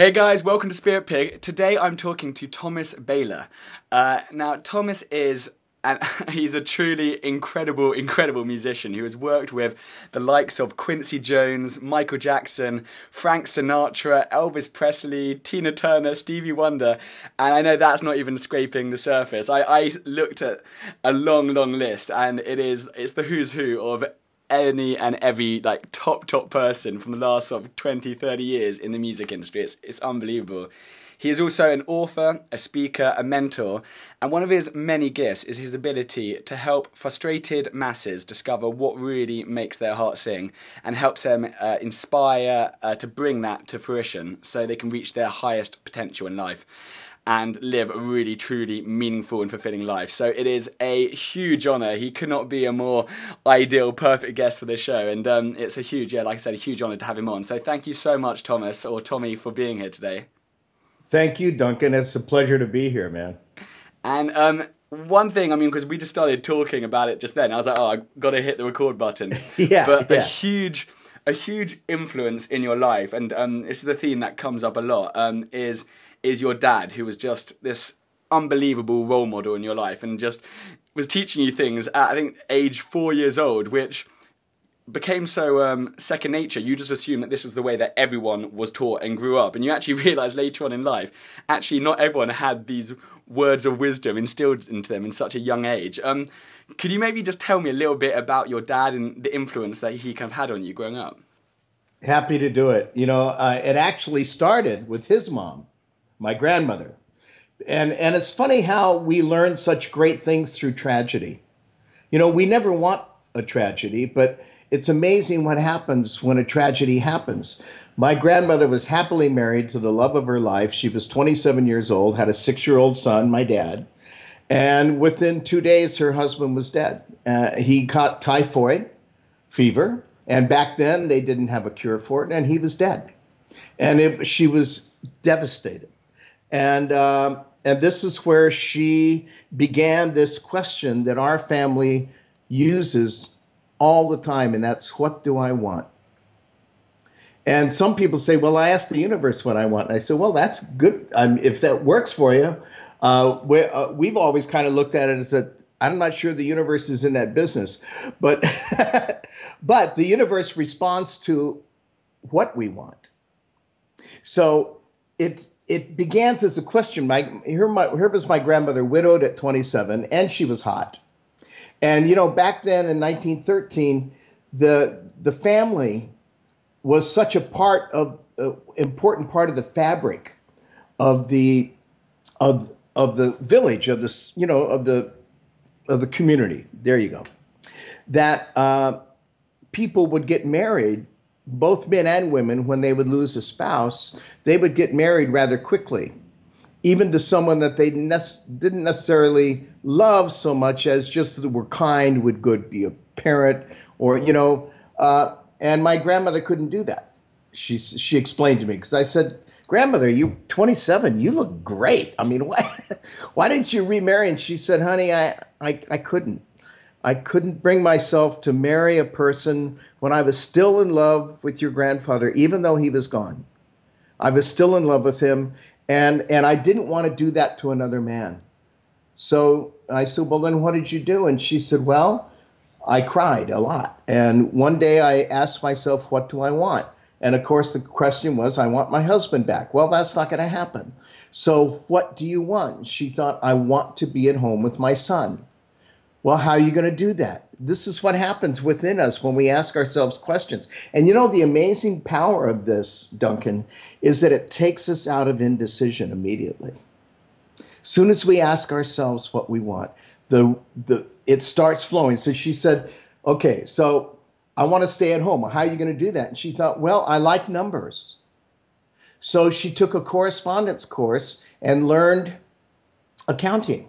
Hey guys, welcome to Spirit Pig. Today I'm talking to Thomas Bahler. Uh, now, Thomas is and he's a truly incredible, incredible musician who has worked with the likes of Quincy Jones, Michael Jackson, Frank Sinatra, Elvis Presley, Tina Turner, Stevie Wonder, and I know that's not even scraping the surface. I, I looked at a long, long list, and it is it's the who's who of any and every like top top person from the last sort of 20 30 years in the music industry. It's, it's unbelievable. He is also an author, a speaker, a mentor, and one of his many gifts is his ability to help frustrated masses discover what really makes their heart sing and helps them uh, inspire uh, to bring that to fruition so they can reach their highest potential in life and live a really truly meaningful and fulfilling life. So it is a huge honor. He could not be a more ideal, perfect guest for this show, and um, it's a huge, yeah, like I said, a huge honor to have him on. So thank you so much, Thomas or Tommy, for being here today. Thank you, Duncan. It's a pleasure to be here, man. And um, one thing, I mean, because we just started talking about it just then, I was like, oh, I got to hit the record button. yeah. But yeah. a huge, a huge influence in your life, and um, this is a theme that comes up a lot, um, is is your dad, who was just this unbelievable role model in your life, and just was teaching you things at I think age four years old, which became so um, second nature, you just assume that this was the way that everyone was taught and grew up. And you actually realize later on in life, actually, not everyone had these words of wisdom instilled into them in such a young age. Um, could you maybe just tell me a little bit about your dad and the influence that he kind of had on you growing up? Happy to do it. You know, uh, it actually started with his mom, my grandmother. And, and it's funny how we learn such great things through tragedy. You know, we never want a tragedy, but it's amazing what happens when a tragedy happens. My grandmother was happily married to the love of her life. She was 27 years old, had a six year old son, my dad. And within two days, her husband was dead. Uh, he caught typhoid fever. And back then, they didn't have a cure for it, and he was dead. And it, she was devastated. And, um, and this is where she began this question that our family uses all the time, and that's what do I want? And some people say, well, I ask the universe what I want. And I say, well, that's good. If that works for you, uh, we, uh, we've always kind of looked at it as that I'm not sure the universe is in that business, but but the universe responds to what we want. So it it begins as a question. My here, my here was my grandmother, widowed at 27, and she was hot. And you know, back then in 1913, the the family was such a part of uh, important part of the fabric of the of of the village of this you know of the of the community. There you go. That uh, people would get married, both men and women, when they would lose a spouse, they would get married rather quickly even to someone that they ne- didn't necessarily love so much as just that were kind, would good be a parent, or you know. Uh, and my grandmother couldn't do that. She she explained to me because I said, "Grandmother, you 27, you look great. I mean, why why didn't you remarry?" And she said, "Honey, I I, I couldn't." I couldn't bring myself to marry a person when I was still in love with your grandfather, even though he was gone. I was still in love with him, and, and I didn't want to do that to another man. So I said, Well, then what did you do? And she said, Well, I cried a lot. And one day I asked myself, What do I want? And of course, the question was, I want my husband back. Well, that's not going to happen. So, what do you want? She thought, I want to be at home with my son. Well, how are you going to do that? This is what happens within us when we ask ourselves questions. And you know, the amazing power of this, Duncan, is that it takes us out of indecision immediately. Soon as we ask ourselves what we want, the, the, it starts flowing. So she said, Okay, so I want to stay at home. How are you going to do that? And she thought, Well, I like numbers. So she took a correspondence course and learned accounting.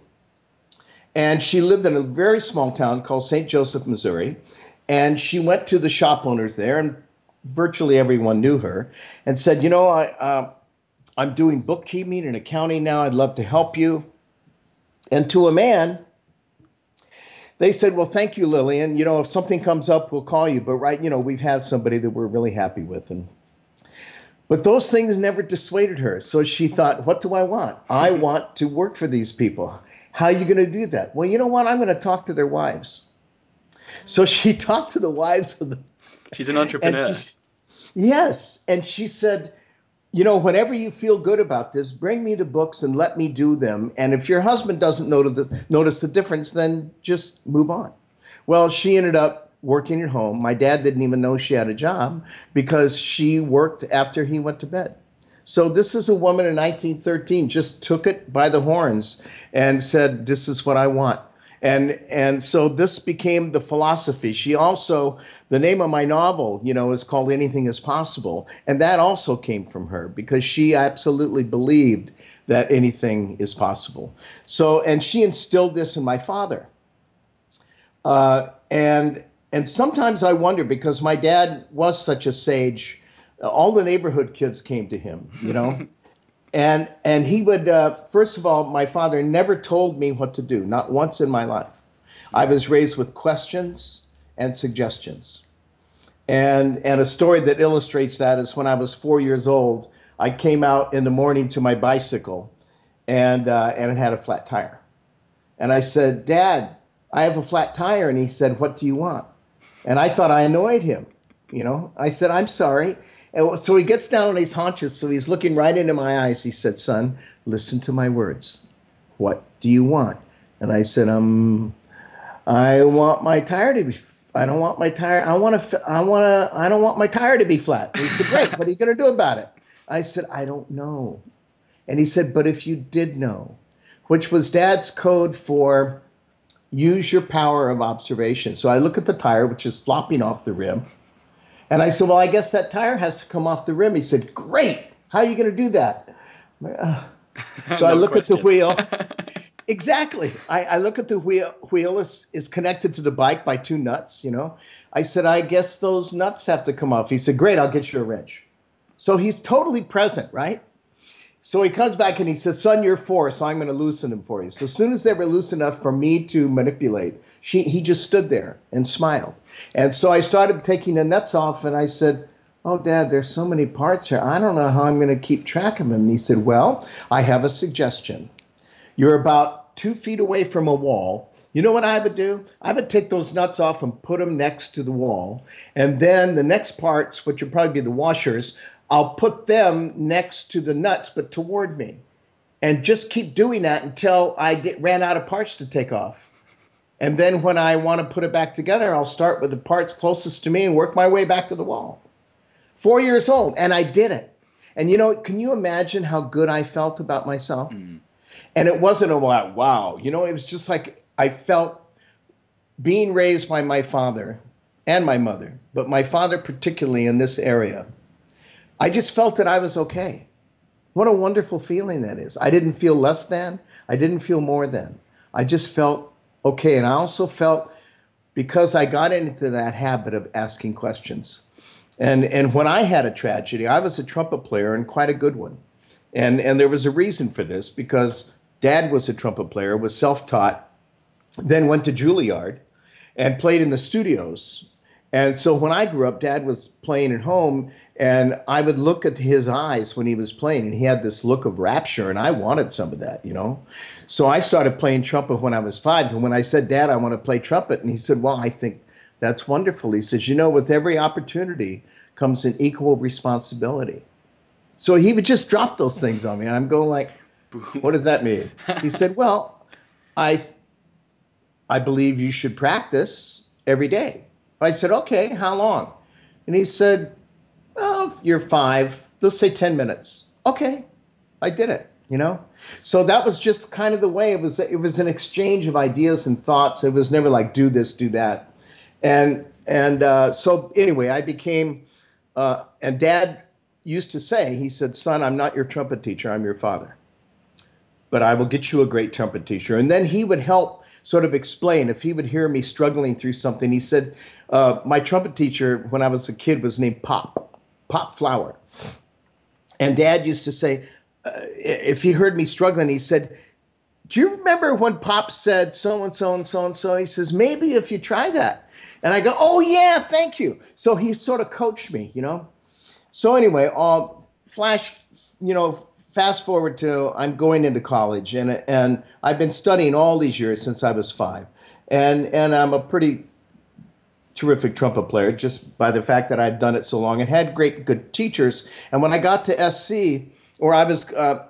And she lived in a very small town called St. Joseph, Missouri. And she went to the shop owners there, and virtually everyone knew her, and said, You know, I, uh, I'm doing bookkeeping and accounting now. I'd love to help you. And to a man, they said, Well, thank you, Lillian. You know, if something comes up, we'll call you. But right, you know, we've had somebody that we're really happy with. And But those things never dissuaded her. So she thought, what do I want? I want to work for these people. How are you going to do that? Well, you know what? I'm going to talk to their wives. So she talked to the wives of the. She's an entrepreneur. She, yes. And she said, you know, whenever you feel good about this, bring me the books and let me do them. And if your husband doesn't notice the, notice the difference, then just move on. Well, she ended up working at home. My dad didn't even know she had a job because she worked after he went to bed. So this is a woman in 1913 just took it by the horns and said, "This is what I want." And and so this became the philosophy. She also the name of my novel, you know, is called Anything is Possible, and that also came from her because she absolutely believed that anything is possible. So and she instilled this in my father. Uh, and and sometimes I wonder because my dad was such a sage, all the neighborhood kids came to him, you know. and and he would uh, first of all, my father never told me what to do, not once in my life. I was raised with questions and suggestions. And and a story that illustrates that is when I was four years old, I came out in the morning to my bicycle, and uh, and it had a flat tire, and I said, Dad, I have a flat tire, and he said, What do you want? And I thought I annoyed him. You know, I said, I'm sorry. And so he gets down on his haunches. So he's looking right into my eyes. He said, Son, listen to my words. What do you want? And I said, Um, I want my tire to be. I don't want my tire. I want to. I want to. I don't want my tire to be flat. And he said, Great. what are you going to do about it? I said, I don't know. And he said, But if you did know, which was Dad's code for use your power of observation. So I look at the tire, which is flopping off the rim. And I said, Well, I guess that tire has to come off the rim. He said, Great. How are you going to do that? So I look question. at the wheel. exactly. I, I, look at the wheel. Wheel is, is connected to the bike by two nuts, you know. I said, I guess those nuts have to come off. He said, Great, I'll get you a wrench. So he's totally present, right? So he comes back and he says, Son, you're four, so I'm going to loosen them for you. So as soon as they were loose enough for me to manipulate, she, he just stood there and smiled. And so I started taking the nuts off and I said, Oh, Dad, there's so many parts here. I don't know how I'm going to keep track of them. And he said, Well, I have a suggestion. You're about two feet away from a wall. You know what I would do? I would take those nuts off and put them next to the wall. And then the next parts, which would probably be the washers, I'll put them next to the nuts, but toward me. And just keep doing that until I get, ran out of parts to take off. And then when I want to put it back together, I'll start with the parts closest to me and work my way back to the wall. Four years old, and I did it. And you know, can you imagine how good I felt about myself? Mm. And it wasn't a wow, wow. You know, it was just like I felt being raised by my father and my mother, but my father particularly in this area I just felt that I was okay. What a wonderful feeling that is. I didn't feel less than, I didn't feel more than. I just felt okay. And I also felt because I got into that habit of asking questions. And, and when I had a tragedy, I was a trumpet player and quite a good one. And, and there was a reason for this because dad was a trumpet player, was self taught, then went to Juilliard and played in the studios. And so when I grew up, dad was playing at home and I would look at his eyes when he was playing, and he had this look of rapture, and I wanted some of that, you know. So I started playing trumpet when I was five. And when I said, Dad, I want to play trumpet, and he said, Well, I think that's wonderful. He says, You know, with every opportunity comes an equal responsibility. So he would just drop those things on me, and I'm going like, What does that mean? he said, Well, I, I believe you should practice every day. I said, Okay, how long? And he said, oh, you're five, let's say 10 minutes. Okay, I did it, you know? So that was just kind of the way it was. It was an exchange of ideas and thoughts. It was never like do this, do that, and and uh, so anyway, I became. Uh, and Dad used to say, he said, "Son, I'm not your trumpet teacher. I'm your father, but I will get you a great trumpet teacher." And then he would help sort of explain if he would hear me struggling through something. He said, uh, "My trumpet teacher when I was a kid was named Pop." Pop Flower. And dad used to say, uh, if he heard me struggling, he said, Do you remember when Pop said so and so and so and so? He says, Maybe if you try that. And I go, Oh, yeah, thank you. So he sort of coached me, you know? So anyway, uh, flash, you know, fast forward to I'm going into college, and and I've been studying all these years since I was five, and and I'm a pretty terrific trumpet player just by the fact that I've done it so long and had great good teachers. And when I got to SC, or I was uh,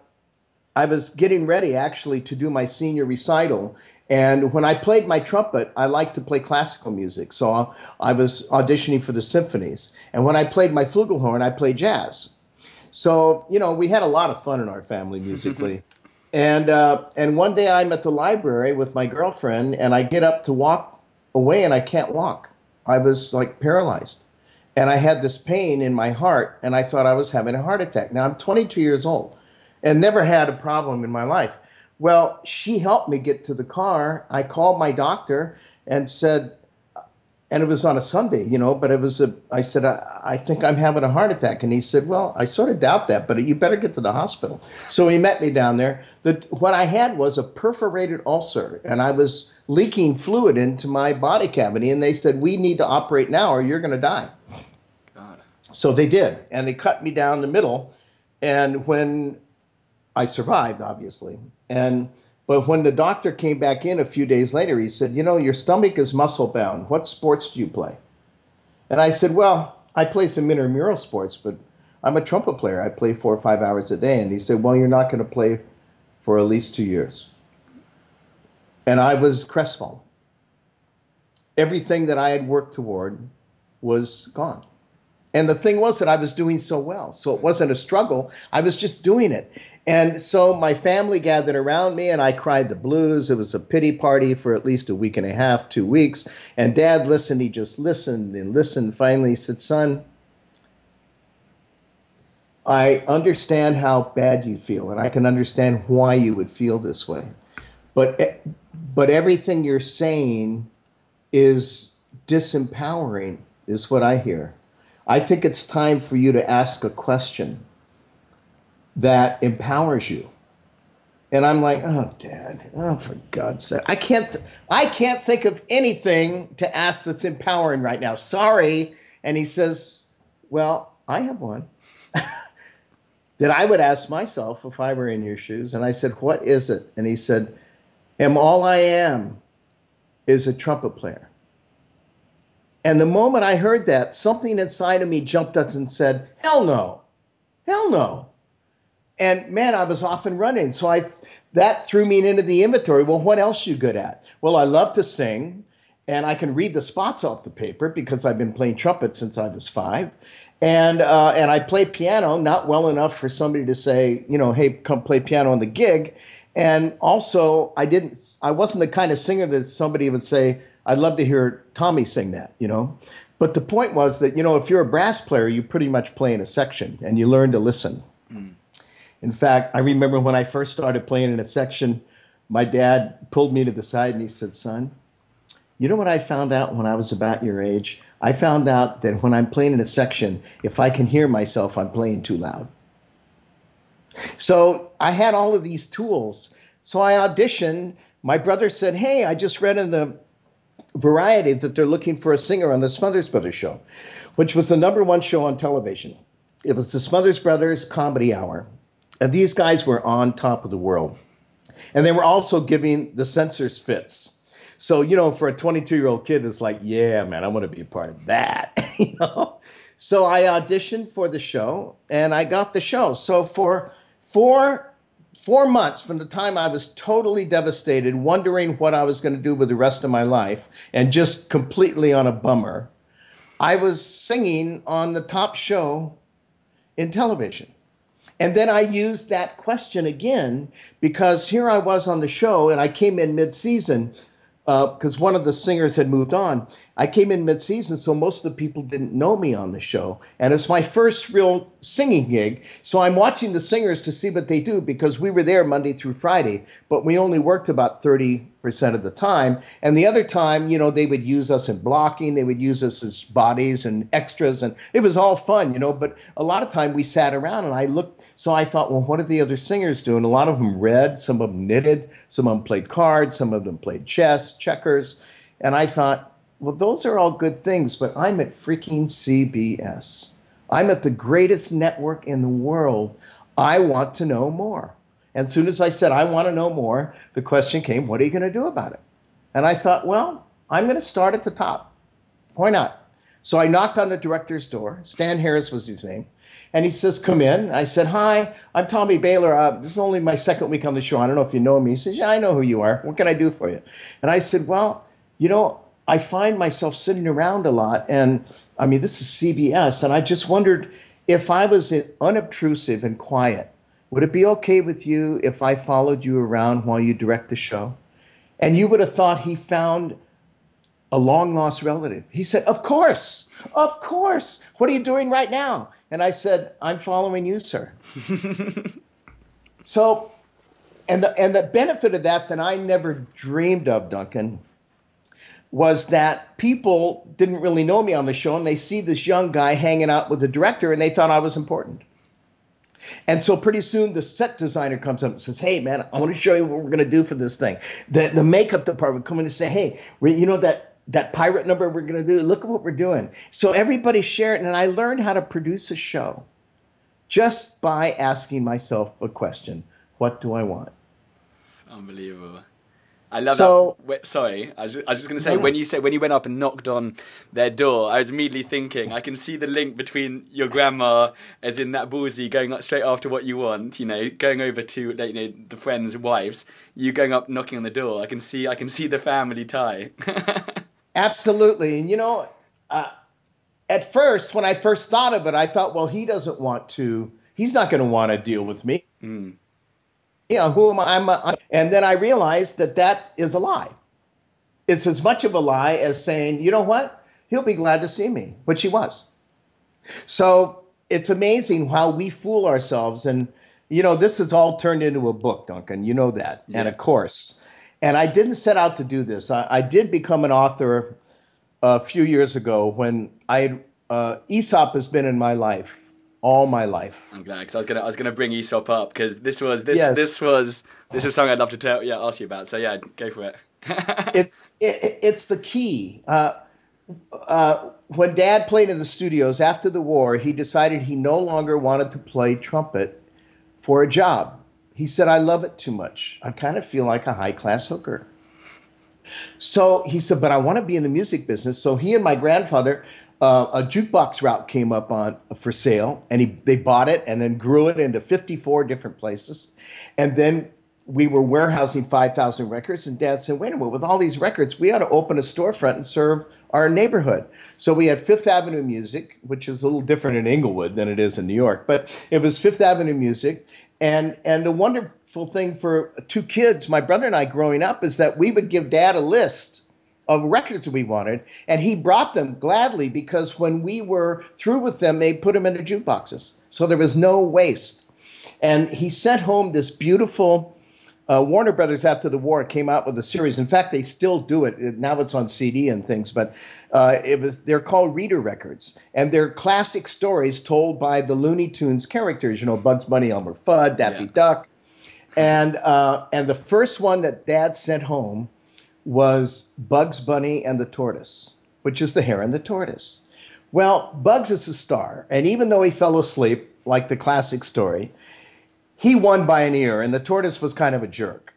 I was getting ready actually to do my senior recital. And when I played my trumpet, I liked to play classical music. So I was auditioning for the symphonies. And when I played my flugelhorn, I played jazz. So, you know, we had a lot of fun in our family musically. and, uh, and one day I'm at the library with my girlfriend, and I get up to walk away, and I can't walk. I was like paralyzed. And I had this pain in my heart, and I thought I was having a heart attack. Now I'm 22 years old and never had a problem in my life. Well, she helped me get to the car. I called my doctor and said, and it was on a Sunday, you know, but it was a, I said, I, I, think I'm having a heart attack. And he said, Well, I sort of doubt that, but you better get to the hospital. So he met me down there. The, what I had was a perforated ulcer, and I was leaking fluid into my body cavity. And they said, We need to operate now or you're going to die. God. So they did. And they cut me down the middle. And when I survived, obviously. And but when the doctor came back in a few days later, he said, "You know, your stomach is muscle bound. What sports do you play?" And I said, "Well, I play some intramural sports, but I'm a trumpet player. I play four or five hours a day." And he said, "Well, you're not going to play for at least two years." And I was crestfallen. Everything that I had worked toward was gone. And the thing was that I was doing so well. So it wasn't a struggle. I was just doing it. And so my family gathered around me and I cried the blues. It was a pity party for at least a week and a half, two weeks. And dad listened. He just listened and listened. Finally, he said, Son, I understand how bad you feel and I can understand why you would feel this way. But, eh, but everything you're saying is disempowering, is what I hear. I think it's time for you to ask a question that empowers you. And I'm like, oh, Dad, oh, for God's sake, I can't, th- I can't think of anything to ask that's empowering right now. Sorry. And he says, well, I have one that I would ask myself if I were in your shoes. And I said, what is it? And he said, am all I am is a trumpet player. And the moment I heard that, something inside of me jumped up and said, hell no, hell no and man, I was off and running. So I that threw me into the inventory. Well, what else you good at? Well, I love to sing, and I can read the spots off the paper because I've been playing trumpet since I was five, and uh, and I play piano not well enough for somebody to say, you know, hey, come play piano on the gig. And also, I didn't. I wasn't the kind of singer that somebody would say, "I'd love to hear Tommy sing that," you know. But the point was that you know, if you're a brass player, you pretty much play in a section, and you learn to listen. In fact, I remember when I first started playing in a section, my dad pulled me to the side and he said, Son, you know what I found out when I was about your age? I found out that when I'm playing in a section, if I can hear myself, I'm playing too loud. So I had all of these tools. So I auditioned. My brother said, Hey, I just read in the Variety that they're looking for a singer on the Smothers Brothers show, which was the number one show on television. It was the Smothers Brothers Comedy Hour. And these guys were on top of the world. And they were also giving the censors fits. So, you know, for a 22 year old kid, it's like, yeah, man, I want to be a part of that. you know? So I auditioned for the show and I got the show. So for four, four months from the time I was totally devastated, wondering what I was going to do with the rest of my life, and just completely on a bummer, I was singing on the top show in television. And then I used that question again because here I was on the show and I came in mid season because uh, one of the singers had moved on. I came in mid season, so most of the people didn't know me on the show. And it's my first real singing gig. So I'm watching the singers to see what they do because we were there Monday through Friday, but we only worked about 30% of the time. And the other time, you know, they would use us in blocking, they would use us as bodies and extras. And it was all fun, you know, but a lot of time we sat around and I looked so I thought, well, what did the other singers do? And a lot of them read, some of them knitted, some of them played cards, some of them played chess, checkers. And I thought, well, those are all good things, but I'm at freaking CBS. I'm at the greatest network in the world. I want to know more. And as soon as I said, I want to know more, the question came, what are you going to do about it? And I thought, well, I'm going to start at the top. Why not? So I knocked on the director's door. Stan Harris was his name. And he says, Come in. I said, Hi, I'm Tommy Bahler. Uh, this is only my second week on the show. I don't know if you know me. He says, Yeah, I know who you are. What can I do for you? And I said, Well, you know, I find myself sitting around a lot. And I mean, this is CBS. And I just wondered if I was unobtrusive and quiet, would it be okay with you if I followed you around while you direct the show? And you would have thought he found a long lost relative. He said, Of course, of course. What are you doing right now? And I said, I'm following you, sir. so, and the, and the benefit of that that I never dreamed of, Duncan, was that people didn't really know me on the show and they see this young guy hanging out with the director and they thought I was important. And so pretty soon the set designer comes up and says, Hey, man, I want to show you what we're going to do for this thing. The, the makeup department come in and say, Hey, you know that that pirate number we're going to do. Look at what we're doing. So everybody shared, and I learned how to produce a show just by asking myself a question: What do I want? Unbelievable. I love so, that. Sorry, I was, just, just going to say when you said when you went up and knocked on their door, I was immediately thinking I can see the link between your grandma, as in that ballsy, going up straight after what you want. You know, going over to you know the friends' wives, you going up knocking on the door. I can see I can see the family tie. Absolutely. And you know, uh, at first, when I first thought of it, I thought, well, he doesn't want to, he's not going to want to deal with me. Mm. You know, who am I? I'm a, and then I realized that that is a lie. It's as much of a lie as saying, you know what? He'll be glad to see me, which he was. So it's amazing how we fool ourselves. And, you know, this has all turned into a book, Duncan. You know that. Yeah. And a course. And I didn't set out to do this. I, I did become an author a few years ago when I uh, Aesop has been in my life all my life. I'm glad because I was gonna I was gonna bring Aesop up because this was this yes. this was this was something I'd love to tell yeah ask you about. So yeah, go for it. it's it, it's the key. Uh, uh, when Dad played in the studios after the war, he decided he no longer wanted to play trumpet for a job. He said, I love it too much. I kind of feel like a high class hooker. So he said, but I want to be in the music business. So he and my grandfather, uh, a jukebox route came up on for sale, and he, they bought it and then grew it into 54 different places. And then we were warehousing 5,000 records, and Dad said, wait a minute, with all these records, we ought to open a storefront and serve our neighborhood. So we had Fifth Avenue Music, which is a little different in Inglewood than it is in New York, but it was Fifth Avenue Music. And and the wonderful thing for two kids, my brother and I growing up, is that we would give dad a list of records we wanted, and he brought them gladly because when we were through with them, they put them into jukeboxes. So there was no waste. And he sent home this beautiful uh, Warner Brothers after the war came out with a series. In fact, they still do it. Now it's on CD and things, but uh, it was they're called reader records, and they're classic stories told by the Looney Tunes characters. You know, Bugs Bunny, Elmer Fudd, Daffy yeah. Duck, and uh, and the first one that Dad sent home was Bugs Bunny and the Tortoise, which is the hare and the tortoise. Well, Bugs is a star, and even though he fell asleep, like the classic story, he won by an ear, and the tortoise was kind of a jerk.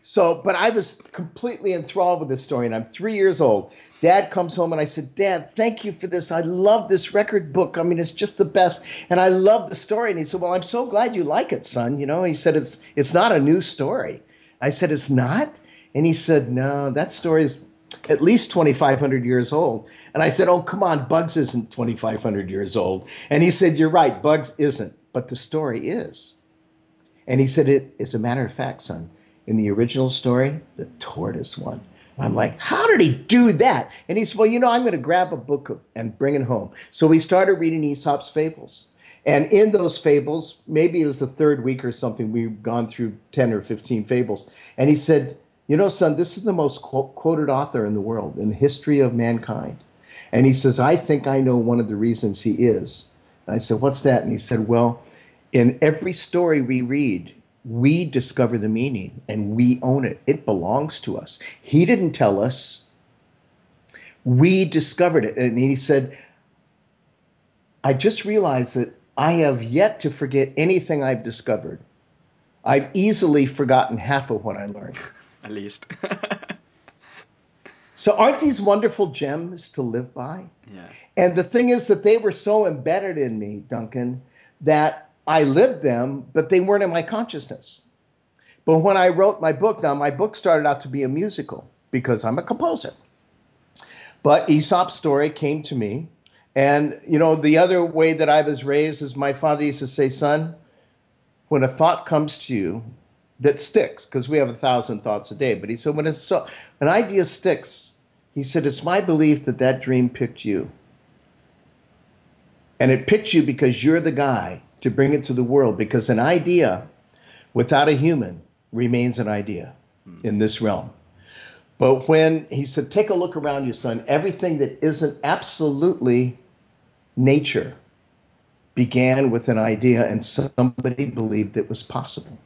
So, but I was completely enthralled with this story, and I'm three years old. Dad comes home, and I said, Dad, thank you for this. I love this record book. I mean, it's just the best, and I love the story. And he said, Well, I'm so glad you like it, son. You know, he said, It's, it's not a new story. I said, It's not? And he said, No, that story is at least 2,500 years old. And I said, Oh, come on, Bugs isn't 2,500 years old. And he said, You're right, Bugs isn't, but the story is. And he said, it, As a matter of fact, son, in the original story, the tortoise won. I'm like, how did he do that? And he said, well, you know, I'm going to grab a book and bring it home. So we started reading Aesop's fables. And in those fables, maybe it was the third week or something, we've gone through 10 or 15 fables. And he said, you know, son, this is the most quoted author in the world, in the history of mankind. And he says, I think I know one of the reasons he is. And I said, what's that? And he said, well, in every story we read, we discover the meaning and we own it. It belongs to us. He didn't tell us. We discovered it. And he said, I just realized that I have yet to forget anything I've discovered. I've easily forgotten half of what I learned. At least. so, aren't these wonderful gems to live by? Yeah. And the thing is that they were so embedded in me, Duncan, that I lived them, but they weren't in my consciousness. But when I wrote my book, now my book started out to be a musical because I'm a composer. But Aesop's story came to me. And, you know, the other way that I was raised is my father used to say, son, when a thought comes to you that sticks, because we have a thousand thoughts a day, but he said, when it's so, an idea sticks, he said, it's my belief that that dream picked you. And it picked you because you're the guy to bring it to the world, because an idea without a human remains an idea hmm. in this realm. But when he said, take a look around you, son, everything that isn't absolutely nature began with an idea and somebody believed it was possible.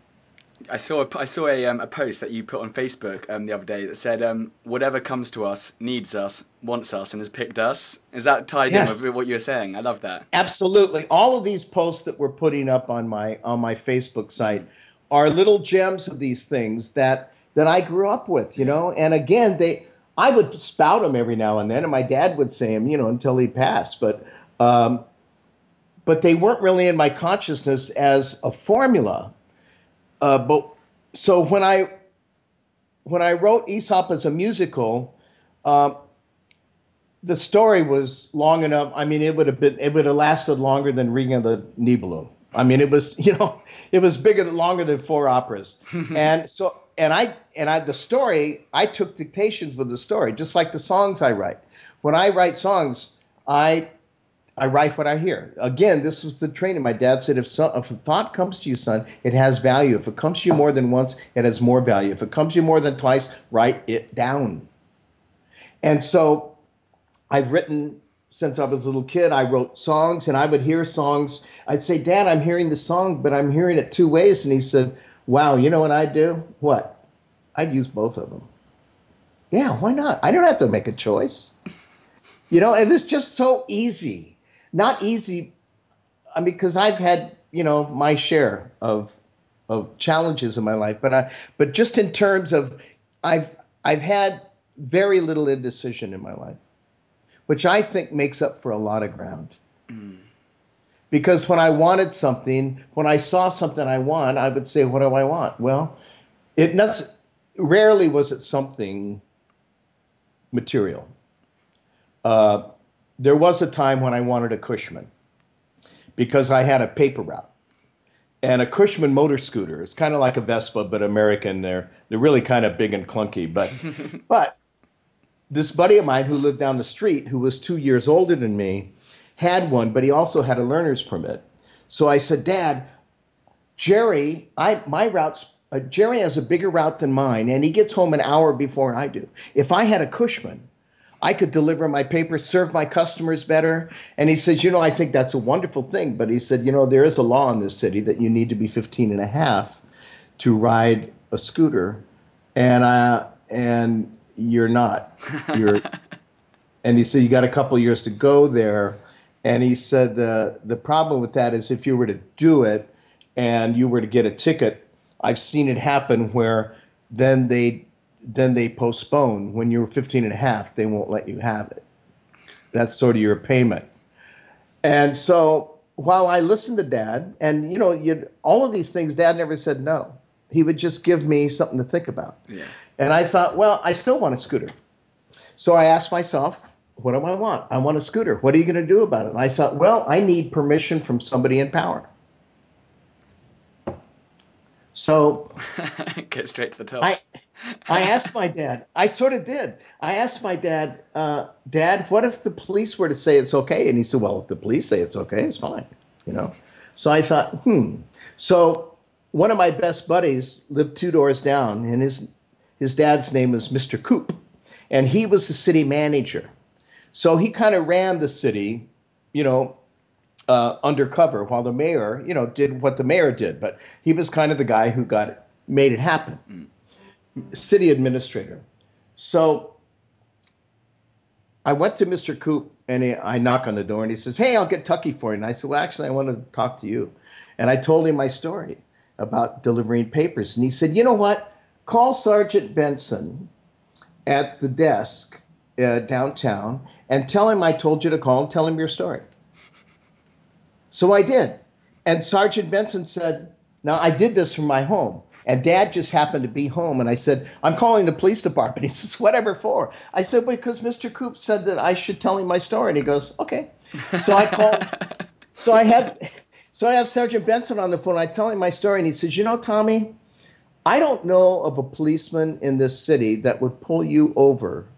I saw a, I saw a, um, a post that you put on Facebook um, the other day that said, um, "Whatever comes to us needs us, wants us, and has picked us." Is that tied yes. in with what you were saying? I love that. Absolutely. All of these posts that we're putting up on my on my Facebook site are little gems of these things that that I grew up with, you know. And again, they I would spout them every now and then, and my dad would say them, you know, until he passed. But um, but they weren't really in my consciousness as a formula. Uh, but so when I when I wrote Aesop as a musical, um, the story was long enough. I mean, it would have been it would have lasted longer than Ring of the Nibelung. I mean, it was you know it was bigger longer than four operas, and so and I and I the story I took dictations with the story, just like the songs I write. When I write songs, I I write what I hear. Again, this was the training. My dad said, if, some, if a thought comes to you, son, it has value. If it comes to you more than once, it has more value. If it comes to you more than twice, write it down. And so I've written since I was a little kid. I wrote songs and I would hear songs. I'd say, Dad, I'm hearing the song, but I'm hearing it two ways. And he said, Wow, you know what I'd do? What? I'd use both of them. Yeah, why not? I don't have to make a choice. You know, it was just so easy not easy. I mean, because I've had you know my share of of challenges in my life, but I but just in terms of I've I've had very little indecision in my life, which I think makes up for a lot of ground. Mm. Because when I wanted something, when I saw something I want, I would say, "What do I want?" Well, it not, rarely was it something material. Uh, there was a time when I wanted a Cushman because I had a paper route. And a Cushman motor scooter. It's kind of like a Vespa, but American. They're they're really kind of big and clunky. But but this buddy of mine who lived down the street, who was two years older than me, had one, but he also had a learner's permit. So I said, Dad, Jerry, I my routes. Uh, Jerry has a bigger route than mine, and he gets home an hour before I do. If I had a Cushman, I could deliver my paper, serve my customers better. And he says, you know, I think that's a wonderful thing. But he said, you know, there is a law in this city that you need to be 15 and a half to ride a scooter. And, uh, and you're not. You're, and he said, you got a couple years to go there. And he said, the, the problem with that is if you were to do it and you were to get a ticket, I've seen it happen where then they then they postpone. When you're 15 and a half, they won't let you have it. That's sort of your payment. And so while I listened to dad, and you know, you all of these things, dad never said no. He would just give me something to think about. Yeah. And I thought, well, I still want a scooter. So I asked myself, what do I want? I want a scooter. What are you going to do about it? And I thought, well, I need permission from somebody in power. So get straight to the top. I, I asked my dad. I sort of did. I asked my dad, uh, Dad, what if the police were to say it's okay? And he said, Well, if the police say it's okay, it's fine. You know. So I thought, hmm. So one of my best buddies lived two doors down, and his his dad's name was Mr. Coop, and he was the city manager. So he kind of ran the city, you know, uh, undercover, while the mayor, you know, did what the mayor did. But he was kind of the guy who got it, made it happen. Mm city administrator. So I went to Mr. Coop and he, I knock on the door and he says, Hey, I'll get Tucky for you. And I said, Well, actually, I want to talk to you. And I told him my story about delivering papers. And he said, You know what? Call Sergeant Benson at the desk uh, downtown and tell him I told you to call and tell him your story. So I did. And Sergeant Benson said, Now I did this from my home. And dad just happened to be home. And I said, I'm calling the police department. He says, Whatever for? I said, Because Mr. Coop said that I should tell him my story. And he goes, Okay. So I called. so I had. So I have Sergeant Benson on the phone. I tell him my story, and he says, You know, Tommy, I don't know of a policeman in this city that would pull you over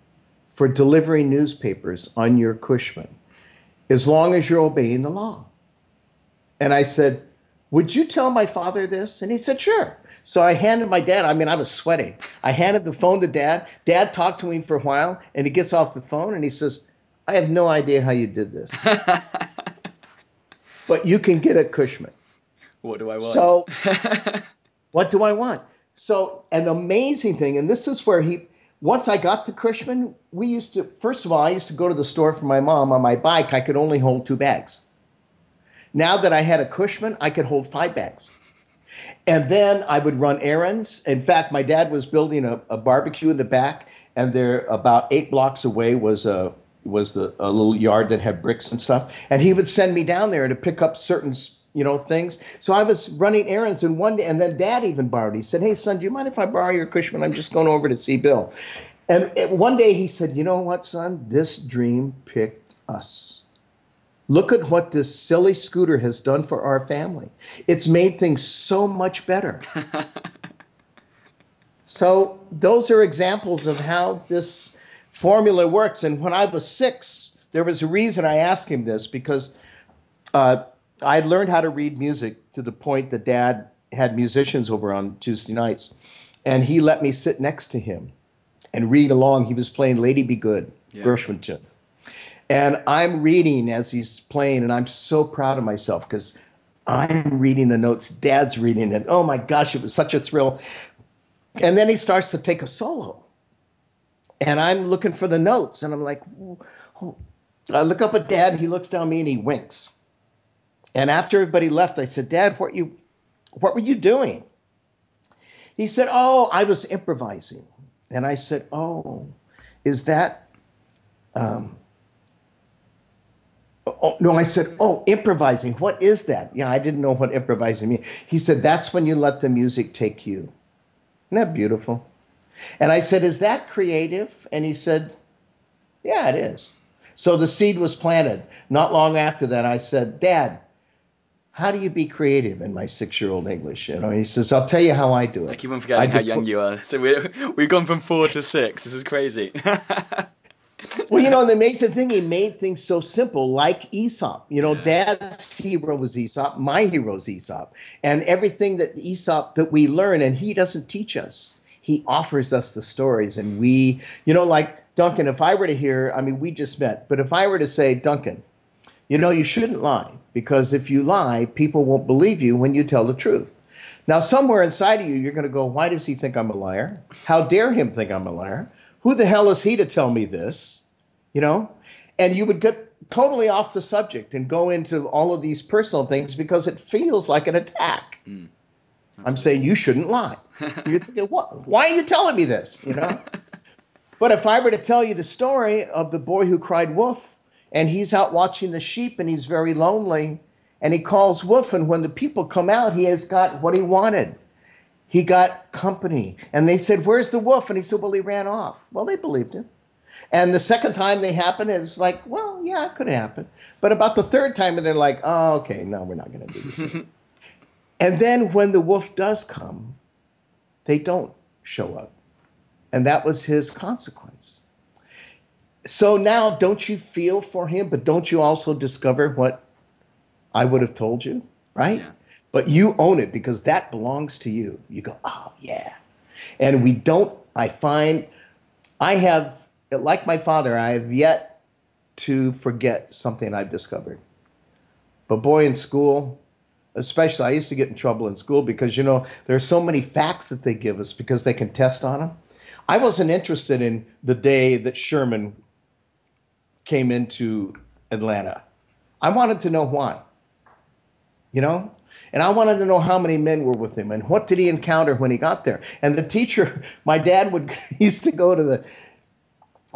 for delivering newspapers on your Cushman as long as you're obeying the law. And I said, Would you tell my father this? And he said, Sure. So I handed my dad, I mean, I was sweating. I handed the phone to dad. Dad talked to me for a while, and he gets off the phone and he says, I have no idea how you did this. but you can get a Cushman. What do I want? So, what do I want? So, an amazing thing, and this is where he, once I got the Cushman, we used to, first of all, I used to go to the store for my mom on my bike. I could only hold two bags. Now that I had a Cushman, I could hold five bags. And then I would run errands. In fact, my dad was building a, a barbecue in the back, and there about eight blocks away was a was the a little yard that had bricks and stuff. And he would send me down there to pick up certain you know things. So I was running errands, and one day, and then Dad even borrowed. He said, "Hey son, do you mind if I borrow your Cushman? I'm just going over to see Bill." And one day he said, "You know what, son? This dream picked us." Look at what this silly scooter has done for our family. It's made things so much better. so, those are examples of how this formula works. And when I was six, there was a reason I asked him this because uh, I had learned how to read music to the point that dad had musicians over on Tuesday nights. And he let me sit next to him and read along. He was playing Lady Be Good, yeah. Gershwin tune. And I'm reading as he's playing, and I'm so proud of myself because I'm reading the notes, dad's reading it. Oh my gosh, it was such a thrill. And then he starts to take a solo. And I'm looking for the notes, and I'm like, oh. I look up at dad, he looks down at me and he winks. And after everybody left, I said, Dad, what you what were you doing? He said, Oh, I was improvising. And I said, Oh, is that um, Oh, no, I said, oh, improvising. What is that? Yeah, I didn't know what improvising means. He said, that's when you let the music take you. Isn't that beautiful? And I said, is that creative? And he said, yeah, it is. So the seed was planted. Not long after that, I said, Dad, how do you be creative in my six-year-old English? You know, he says, "I'll tell you how I do it." I keep on forgetting how young you are. So we we've gone from four to six. This is crazy. well, you know, the amazing thing, he made things so simple, like Aesop. You know, Dad's hero was Aesop, my hero is Aesop, and everything that Aesop that we learn, and he doesn't teach us. He offers us the stories, and we, you know, like Duncan. If I were to hear, I mean, we just met, but if I were to say, Duncan, you know, you shouldn't lie because if you lie, people won't believe you when you tell the truth. Now, somewhere inside of you, you're going to go, why does he think I'm a liar? How dare him think I'm a liar? Who the hell is he to tell me this? You know? And you would get totally off the subject and go into all of these personal things because it feels like an attack. Mm. I'm saying you shouldn't lie. You're thinking, what? Why are you telling me this? You know? but if I were to tell you the story of the boy who cried wolf, and he's out watching the sheep and he's very lonely, and he calls wolf, and when the people come out, he has got what he wanted he got company. And they said, Where's the wolf? And he said, Well, he ran off. Well, they believed him. And the second time they happened, it's like, Well, yeah, it could happen. But about the third time, and they're like, Oh, okay, no, we're not going to do this. and then when the wolf does come, they don't show up. And that was his consequence. So now, don't you feel for him, but don't you also discover what I would have told you, right? Yeah but you own it because that belongs to you. You go, oh, yeah. And we don't, I find, I have, like my father, I have yet to forget something I've discovered. But boy, in school, especially, I used to get in trouble in school because, you know, there are so many facts that they give us because they can test on them. I wasn't interested in the day that Sherman came into Atlanta. I wanted to know why. You know? And I wanted to know how many men were with him and what did he encounter when he got there. And the teacher, my dad would used to go to the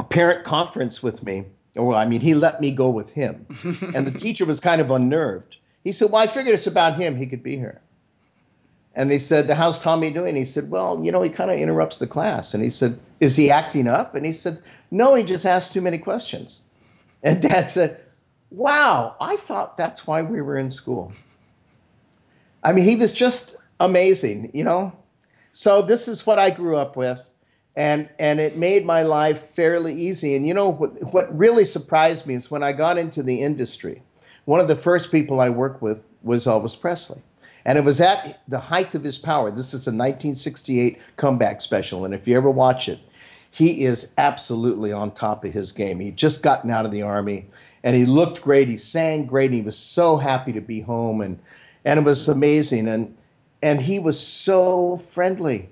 parent conference with me. Well, I mean, he let me go with him. and the teacher was kind of unnerved. He said, Well, I figured it's about him. He could be here. And they said, How's Tommy doing? He said, Well, you know, he kind of interrupts the class. And he said, Is he acting up? And he said, No, he just asked too many questions. And dad said, Wow, I thought that's why we were in school. I mean, he was just amazing, you know? So this is what I grew up with. And, and it made my life fairly easy. And you know what, what really surprised me is when I got into the industry, one of the first people I worked with was Elvis Presley. And it was at the height of his power. This is a 1968 comeback special. And if you ever watch it, he is absolutely on top of his game. He'd just gotten out of the army and he looked great. He sang great. He was so happy to be home. And and it was amazing. And and he was so friendly,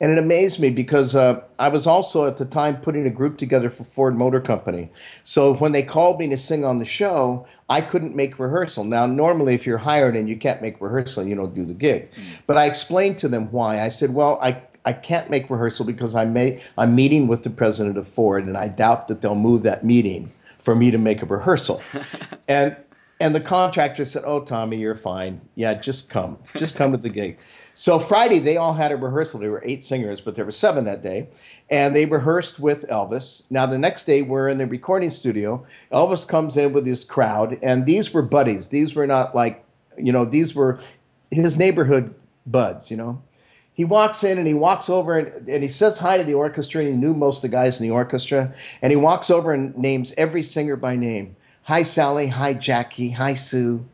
and it amazed me because uh, I was also at the time putting a group together for Ford Motor Company. So when they called me to sing on the show, I couldn't make rehearsal. Now, normally, if you're hired and you can't make rehearsal, you don't do the gig. Mm. But I explained to them why. I said, well, I I can't make rehearsal because I may, I'm meeting with the president of Ford, and I doubt that they'll move that meeting for me to make a rehearsal. and and the contractor said, "Oh, Tommy, you're fine. Yeah, just come. Just come to the gig." So Friday, they all had a rehearsal. There were eight singers, but there were seven that day, and they rehearsed with Elvis. Now the next day, we're in the recording studio. Elvis comes in with his crowd, and these were buddies. These were not like, you know, these were his neighborhood buds. You know, he walks in and he walks over and, and he says hi to the orchestra. And he knew most of the guys in the orchestra, and he walks over and names every singer by name. Hi, Sally. Hi, Jackie. Hi, Sue.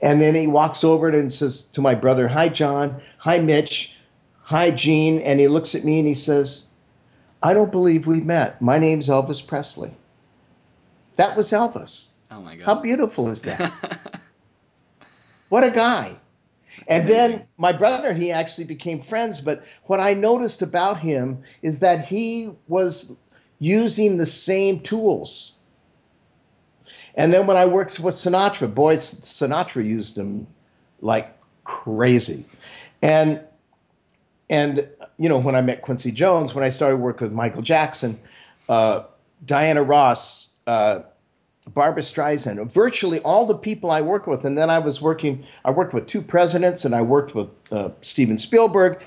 And then he walks over and says to my brother, Hi, John. Hi, Mitch. Hi, Gene. And he looks at me and he says, I don't believe we met. My name's Elvis Presley. That was Elvis. Oh, my God. How beautiful is that? what a guy. And then my brother and he actually became friends. But what I noticed about him is that he was using the same tools and then when I worked with Sinatra, boy, Sinatra used them like crazy. And and you know, when I met Quincy Jones, when I started working with Michael Jackson, uh, Diana Ross, uh, Barbra Streisand, virtually all the people I worked with. And then I was working, I worked with two presidents and I worked with uh, Steven Spielberg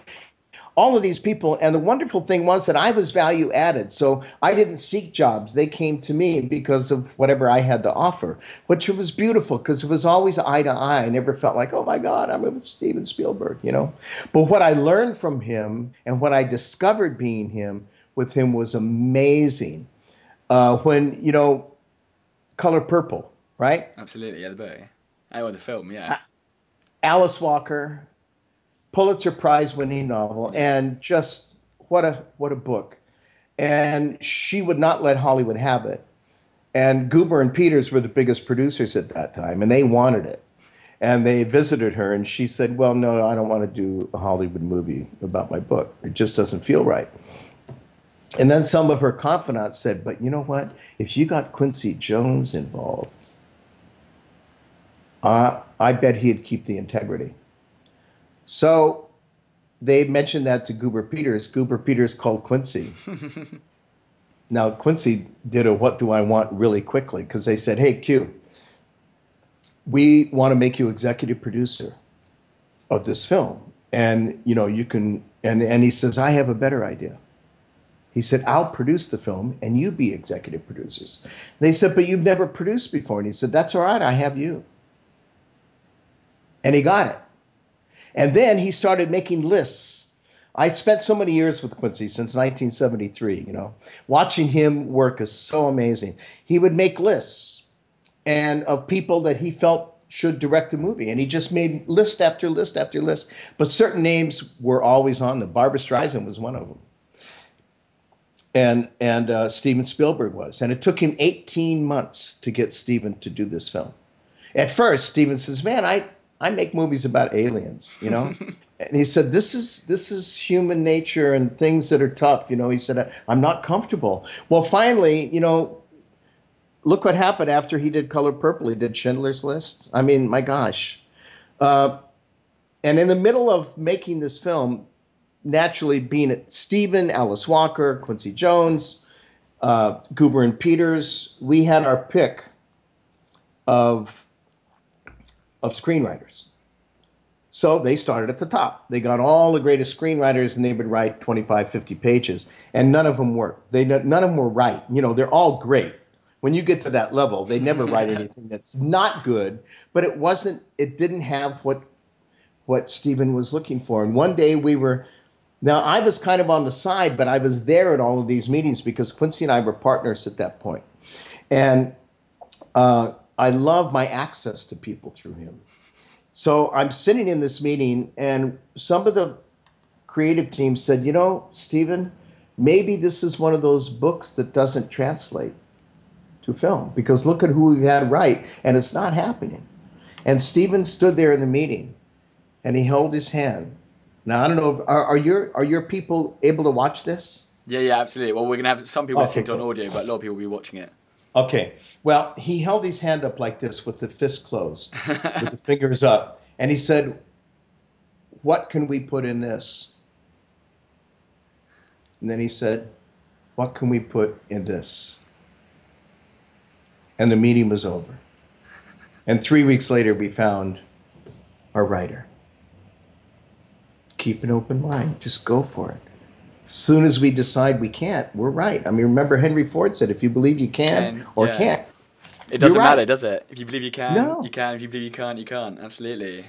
all of these people. And the wonderful thing was that I was value added. So I didn't seek jobs. They came to me because of whatever I had to offer, which was beautiful because it was always eye to eye. I never felt like, oh my God, I'm with Steven Spielberg, you know? But what I learned from him and what I discovered being him with him was amazing. Uh, when, you know, Color Purple, right? Absolutely, yeah, the book. Oh, the film, yeah. Alice Walker, Pulitzer Prize winning novel, and just what a what a book. And she would not let Hollywood have it. And Guber and Peters were the biggest producers at that time, and they wanted it. And they visited her, and she said, "Well, no, I don't want to do a Hollywood movie about my book. It just doesn't feel right." And then some of her confidants said, "But you know what? If you got Quincy Jones involved, uh, I bet he'd keep the integrity." So they mentioned that to Guber Peters. Guber Peters called Quincy. now, Quincy did a what do I want really quickly because they said, hey, Q, we want to make you executive producer of this film. And, you know, you can, and, and he says, I have a better idea. He said, I'll produce the film and you be executive producers. And they said, but you've never produced before. And he said, that's all right, I have you. And he got it. And then he started making lists. I spent so many years with Quincy since 1973, you know. Watching him work is so amazing. He would make lists and of people that he felt should direct the movie. And he just made list after list after list. But certain names were always on them. Barbra Streisand was one of them. And, and uh, Steven Spielberg was. And it took him 18 months to get Steven to do this film. At first, Steven says, Man, I, I make movies about aliens, you know? and he said, this is, this is human nature and things that are tough. You know, he said, I'm not comfortable. Well, finally, you know, look what happened after he did Color Purple. He did Schindler's List. I mean, my gosh. Uh, and in the middle of making this film, naturally being it Steven, Alice Walker, Quincy Jones, uh, Guber and Peters, we had our pick of of screenwriters. So they started at the top. They got all the greatest screenwriters and they would write 25, 50 pages. And none of them worked. They, none of them were right. You know, they're all great. When you get to that level, they never write anything that's not good, but it wasn't, it didn't have what, what Steven was looking for. And one day we were, now I was kind of on the side, but I was there at all of these meetings because Quincy and I were partners at that point. And uh, I love my access to people through him. So I'm sitting in this meeting, and some of the creative team said, You know, Steven, maybe this is one of those books that doesn't translate to film because look at who we've had write, and it's not happening. And Steven stood there in the meeting and he held his hand. Now, I don't know, if, are, are, your, are your people able to watch this? Yeah, yeah, absolutely. Well, we're going to have some people oh, okay, listening on audio, but a lot of people will be watching it. Okay. Well, he held his hand up like this with the fist closed, with the fingers up. And he said, What can we put in this? And then he said, What can we put in this? And the meeting was over. And three weeks later, we found our writer. Keep an open mind, just go for it. As soon as we decide we can't, we're right. I mean, remember Henry Ford said, if you believe you can, can or yeah. can't, it doesn't right. matter, does it? If you believe you can, no. you can. If you believe you can't, you can't. Absolutely.